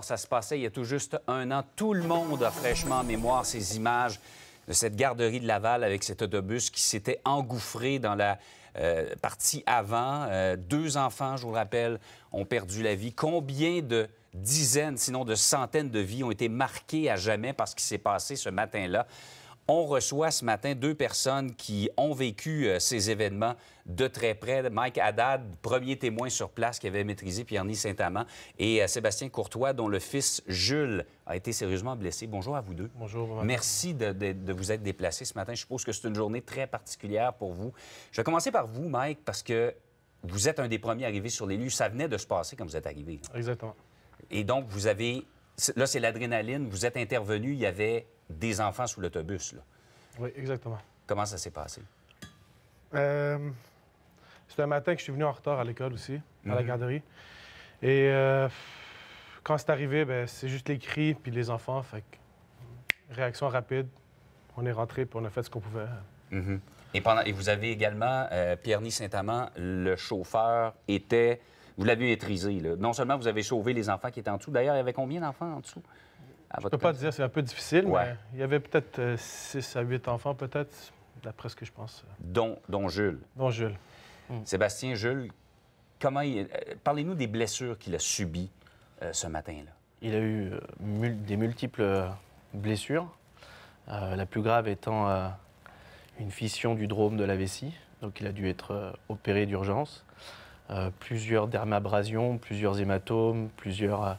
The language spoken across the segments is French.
Ça se passait il y a tout juste un an. Tout le monde a fraîchement en mémoire ces images de cette garderie de Laval avec cet autobus qui s'était engouffré dans la euh, partie avant. Euh, deux enfants, je vous le rappelle, ont perdu la vie. Combien de dizaines, sinon de centaines de vies ont été marquées à jamais par ce qui s'est passé ce matin-là? On reçoit ce matin deux personnes qui ont vécu euh, ces événements de très près. Mike Haddad, premier témoin sur place qui avait maîtrisé Pierre-Ny Saint-Amand, et euh, Sébastien Courtois, dont le fils Jules a été sérieusement blessé. Bonjour à vous deux. Bonjour. Merci de, de- de vous être déplacés ce matin. Je suppose que c'est une journée très particulière pour vous. Je vais commencer par vous, Mike, parce que vous êtes un des premiers arrivés sur les lieux. Ça venait de se passer quand vous êtes arrivé. Exactement. Et donc, vous avez... Là, c'est l'adrénaline. Vous êtes intervenu. Il y avait des enfants sous l'autobus. Oui, exactement. Comment ça s'est passé? Euh, C'était un matin que je suis venu en retard à l'école aussi, à la Mhm. garderie. Et euh, quand c'est arrivé, ben, c'est juste les cris puis les enfants. Fait que, réaction rapide. On est rentré puis on a fait ce qu'on pouvait. Mhm. Et, pendant, et vous avez également, euh, Pierre-Ny Saint-Amand, le chauffeur était... Vous l'avez maîtrisé. Là. Non seulement vous avez sauvé les enfants qui étaient en dessous. D'ailleurs, il y avait combien d'enfants en dessous? À Je peux pas dire, c'est un peu difficile, Ouais. mais il y avait peut-être 6 à 8 enfants, peut-être, d'après ce que je pense. Dont, dont Jules. Dont Jules. Sébastien, Jules, comment il- euh, parlez-nous des blessures qu'il a subies euh, ce matin-là. Il a eu euh, mul- des multiples euh, blessures, euh, la plus grave étant euh, une fission du drôme de la vessie, donc il a dû être euh, opéré d'urgence. Euh, plusieurs dermabrasions, plusieurs hématomes, plusieurs. euh,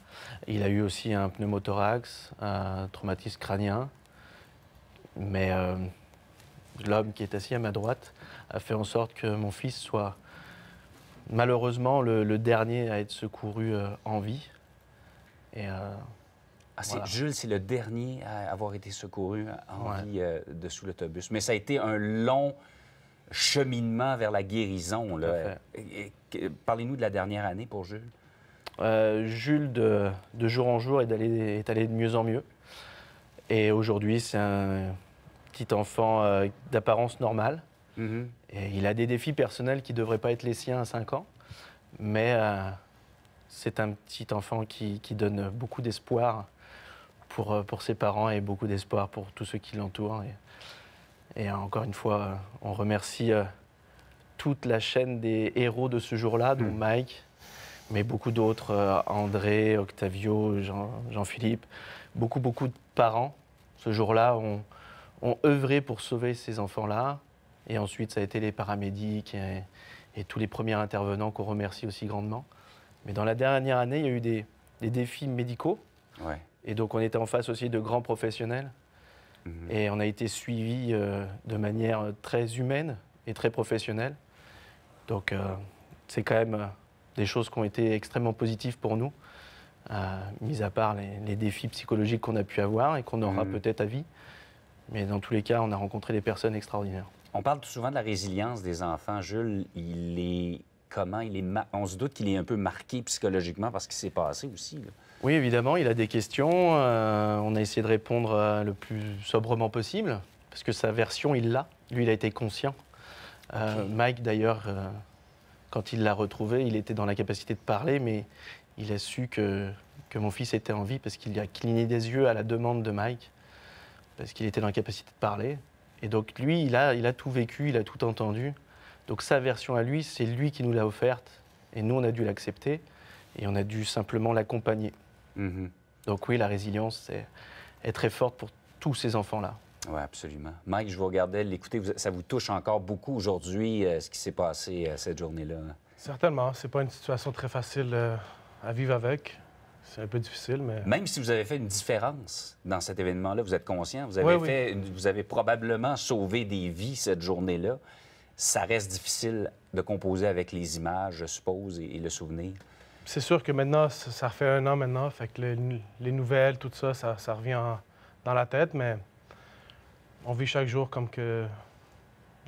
il a eu aussi un pneumothorax, un traumatisme crânien. Mais euh, l'homme qui est assis à ma droite a fait en sorte que mon fils soit malheureusement le, le dernier à être secouru en vie. Et Ah, Voilà. Jules, c'est le dernier à avoir été secouru en Ouais. vie euh, dessous l'autobus. Mais ça a été un long cheminement vers la guérison. Parlez-nous de la dernière année pour Jules. Euh, Jules, de, de jour en jour, est, est allé de mieux en mieux. Et aujourd'hui, c'est un petit enfant euh, d'apparence normale. Mhm. Et il a des défis personnels qui ne devraient pas être les siens à 5 ans. Mais euh, c'est un petit enfant qui, qui donne beaucoup d'espoir pour, pour ses parents et beaucoup d'espoir pour tous ceux qui l'entourent. Et, et encore une fois, euh, on remercie euh, toute la chaîne des héros de ce jour-là, dont Mm. Mike, mais beaucoup d'autres, euh, André, Octavio, Jean- Jean-Philippe, beaucoup, beaucoup de parents, ce jour-là, ont, ont œuvré pour sauver ces enfants-là. Et ensuite, ça a été les paramédics et, et tous les premiers intervenants qu'on remercie aussi grandement. Mais dans la dernière année, il y a eu des, des défis médicaux. Ouais. Et donc, on était en face aussi de grands professionnels. Et on a été suivis euh, de manière très humaine et très professionnelle. Donc, euh, c'est quand même euh, des choses qui ont été extrêmement positives pour nous, mis à part les, les défis psychologiques qu'on a pu avoir et qu'on aura Mhm. peut-être à vie. Mais dans tous les cas, on a rencontré des personnes extraordinaires. On parle tout souvent de la résilience des enfants. Jules, il est comment? Il est ma- On se doute qu'il est un peu marqué psychologiquement par ce qui s'est passé aussi. là. Oui, évidemment, il a des questions. euh, on a essayé de répondre euh, le plus sobrement possible, parce que sa version, il l'a. Lui, il a été conscient. Euh. Mike, d'ailleurs, quand il l'a retrouvé, il était dans la capacité de parler, mais il a su que, que mon fils était en vie parce qu'il a cligné des yeux à la demande de Mike, parce qu'il était dans la capacité de parler. Et donc, lui, il a, il a tout vécu, il a tout entendu. Donc, sa version à lui, c'est lui qui nous l'a offerte, et nous, on a dû l'accepter, et on a dû simplement l'accompagner. Mhm. Donc oui, la résilience est très forte pour tous ces enfants-là. Oui, absolument. Mike, je vous regardais l'écouter. Vous- Ça vous touche encore beaucoup aujourd'hui, euh, ce qui s'est passé euh, cette journée-là? Certainement, c'est pas une situation très facile euh, à vivre avec. C'est un peu difficile, mais. Même si vous avez fait une différence dans cet événement-là, vous êtes conscient, vous avez, Oui, fait vous avez probablement sauvé des vies cette journée-là. Ça reste difficile de composer avec les images, je suppose, et, et le souvenir. C'est sûr que maintenant, ça, ça fait un an maintenant, fait que le- les nouvelles, tout ça, ça, ça revient en- dans la tête, mais on vit chaque jour comme que.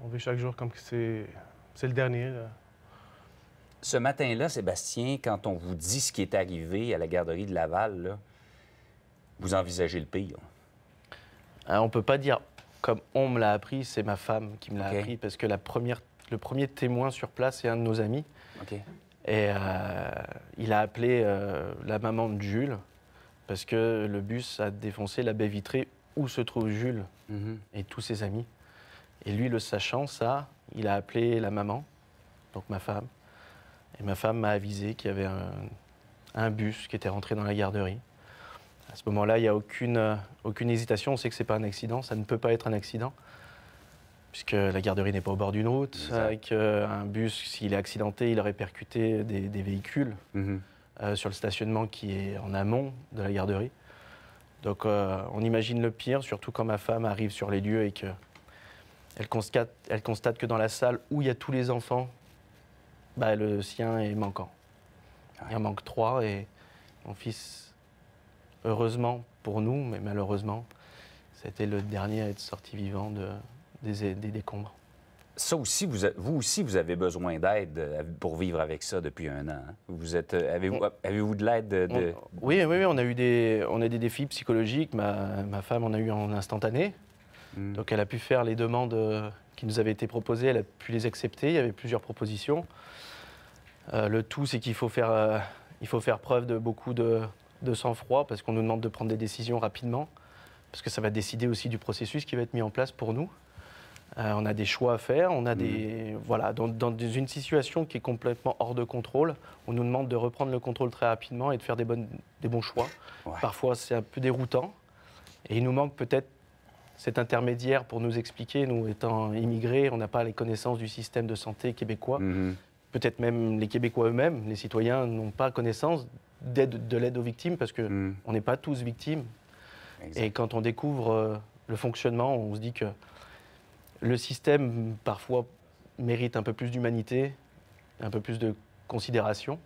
On vit chaque jour comme que c'est, c'est le dernier. là. Ce matin-là, Sébastien, quand on vous dit ce qui est arrivé à la garderie de Laval, là, vous envisagez le pire. Hein, on ne peut pas dire comme on me l'a appris, c'est ma femme qui me l'a appris, parce que la première, le premier témoin sur place, c'est un de nos amis. OK. Et euh, il a appelé euh, la maman de Jules parce que le bus a défoncé la baie vitrée où se trouve Jules Mhm. et tous ses amis. Et lui, le sachant, ça, il a appelé la maman, donc ma femme. Et ma femme m'a avisé qu'il y avait un, un bus qui était rentré dans la garderie. À ce moment-là, il n'y a aucune, euh, aucune hésitation. On sait que ce n'est pas un accident. Ça ne peut pas être un accident. Puisque la garderie n'est pas au bord d'une route. Exact. euh, qu'un bus, s'il est accidenté, il aurait percuté des, des véhicules Mhm. euh, sur le stationnement qui est en amont de la garderie. Donc euh, on imagine le pire, surtout quand ma femme arrive sur les lieux et que elle constate, elle constate que dans la salle où il y a tous les enfants, bah, le sien est manquant. Il en manque trois et mon fils, heureusement pour nous, mais malheureusement, c'était le dernier à être sorti vivant de, des, des décombres. Ça aussi, vous, a- vous aussi, vous avez besoin d'aide euh, pour vivre avec ça depuis un an. hein? Vous êtes, euh, avez-vous, avez-vous de l'aide de, de- On- oui, oui, oui, on a eu des, on a des défis psychologiques. Ma, ma femme en a eu en instantané. Mm. Donc elle a pu faire les demandes euh, qui nous avaient été proposées, elle a pu les accepter. Il y avait plusieurs propositions. Euh, le tout, c'est qu'il faut faire, euh, il faut faire preuve de beaucoup de, de sang-froid parce qu'on nous demande de prendre des décisions rapidement, parce que ça va décider aussi du processus qui va être mis en place pour nous. Euh, on a des choix à faire, on a des voilà dans, dans une situation qui est complètement hors de contrôle. On nous demande de reprendre le contrôle très rapidement et de faire des, bonnes, des bons choix. Ouais. Parfois, c'est un peu déroutant. Et il nous manque peut-être cet intermédiaire pour nous expliquer, nous étant immigrés, on n'a pas les connaissances du système de santé québécois. Mhm. Peut-être même les Québécois eux-mêmes, les citoyens, n'ont pas connaissance d'aide, de l'aide aux victimes parce qu'on Mhm. n'est pas tous victimes. Exact. Et quand on découvre euh, le fonctionnement, on se dit que le système, parfois, mérite un peu plus d'humanité, un peu plus de considération.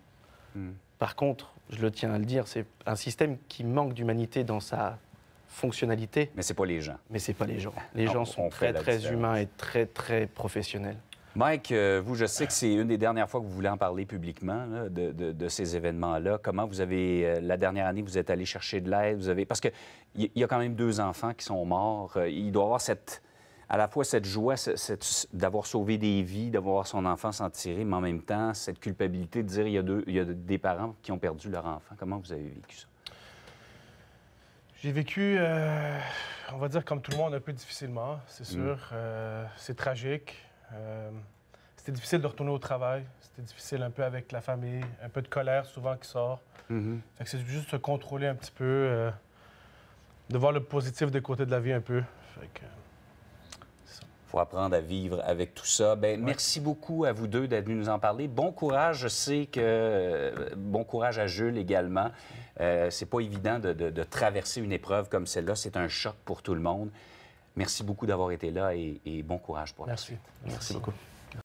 Mhm. Par contre, je le tiens à le dire, c'est un système qui manque d'humanité dans sa fonctionnalité, Mais c'est pas les gens. mais c'est pas les gens. Les gens on sont très, très différence. humains et très, très professionnels. Mike, euh, vous, je sais que c'est une des dernières fois que vous voulez en parler publiquement là, de, de- de ces événements-là. Comment vous avez, euh, la dernière année, vous êtes allé chercher de l'aide? Vous avez... Parce qu'il y, y a quand même deux enfants qui sont morts. Euh, Il doit y avoir cette, à la fois cette joie d'avoir sauvé des vies, d'avoir son enfant s'en tirer, mais en même temps, cette culpabilité de dire il y, a deux, il y a des parents qui ont perdu leur enfant. Comment vous avez vécu ça? J'ai vécu, euh, on va dire comme tout le monde, un peu difficilement, c'est Mm. sûr. Euh, c'est tragique. Euh, c'était difficile de retourner au travail. C'était difficile un peu avec la famille. Un peu de colère souvent qui sort. Fait que c'est juste se contrôler un petit peu, de voir le positif des côtés de la vie un peu. Fait que, faut apprendre à vivre avec tout ça. Ben, Merci beaucoup à vous deux d'être venus nous en parler. Bon courage. Je sais que. euh, bon courage à Jules également. Euh, c'est pas évident de, de- de traverser une épreuve comme celle-là. C'est un choc pour tout le monde. Merci beaucoup d'avoir été là et, et bon courage pour la merci. Merci beaucoup.